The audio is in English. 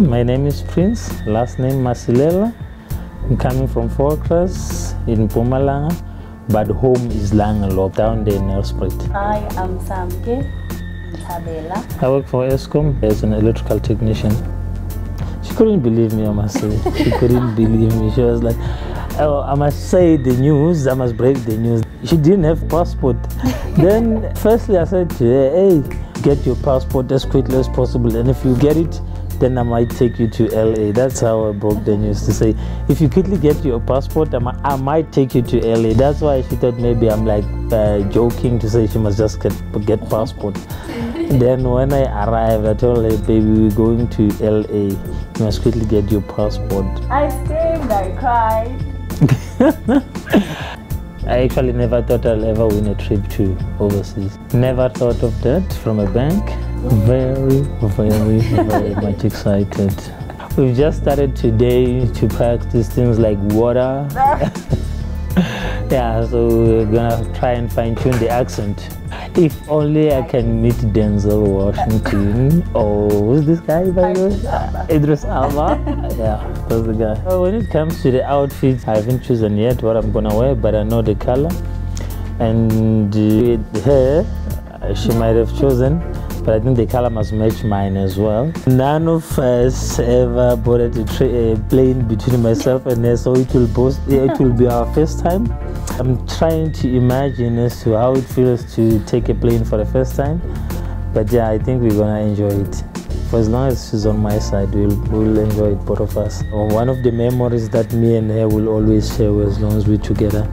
My name is Prince, last name Masilela. I'm coming from Fortress in Mpumalanga, but home is Langelop down there in Nelspruit. I am Samke Tabela. I work for Eskom as an electrical technician. She couldn't believe me, I must say. She couldn't believe me. She was like, oh, I must say the news, I must break the news. She didn't have passport. then firstly I said to her, hey, get your passport as quickly as possible. And if you get it, then I might take you to LA. That's how I broke the news to say, if you quickly get your passport, I might, I might take you to LA. That's why she thought maybe I'm like uh, joking to say she must just get, get passport. then when I arrived, I told her, baby, we're going to LA. You must quickly get your passport. I screamed, I cried. I actually never thought I'll ever win a trip to overseas. Never thought of that from a bank. Very, very, very much excited. We've just started today to practice things like water. yeah, so we're gonna try and fine tune the accent. If only I can meet Denzel Washington. Oh, who's this guy by the way? Idris Elba. yeah, that's the guy. Well, when it comes to the outfits, I haven't chosen yet what I'm gonna wear, but I know the color. And uh, with her, she might have chosen but I think the color must match mine as well. None of us ever boarded a, a plane between myself and her, so it will both, it will be our first time. I'm trying to imagine as to how it feels to take a plane for the first time, but yeah, I think we're gonna enjoy it. For as long as she's on my side, we'll, we'll enjoy it, both of us. One of the memories that me and her will always share as long as we're together.